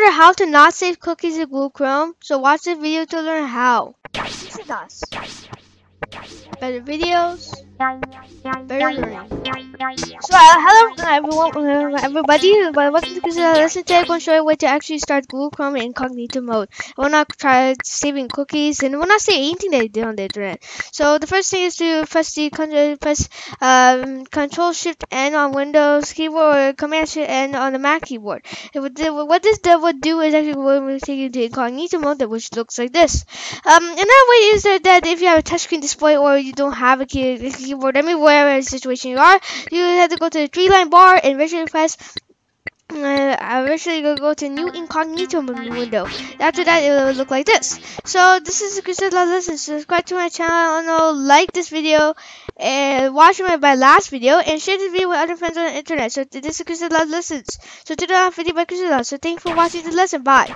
wonder how to not save cookies in Google Chrome? So watch the video to learn how. This is us. Better videos, So uh, hello everyone, uh, everybody. Welcome to this lesson. Today I'm going to show you way to actually start Google Chrome in incognito mode. I will not try saving cookies and will not say anything that you did on the internet. So the first thing is to press the press um, Control Shift N on Windows keyboard or Command Shift N on the Mac keyboard. Would what this would do is actually will take you to incognito mode, which looks like this. Um, another way is that, that if you have a touchscreen display or you don't have a key, keyboard, I mean whatever situation you are, you have to go to the three line bar and virtually press uh, eventually go go to new incognito window. After that, it will look like this. So this is Krishna Lesson. Subscribe to my channel, like this video, and watch my, my last video, and share this video with other friends on the internet. So this is Krishna Lessons. So today I have video by Krishna So thanks for watching the lesson. Bye.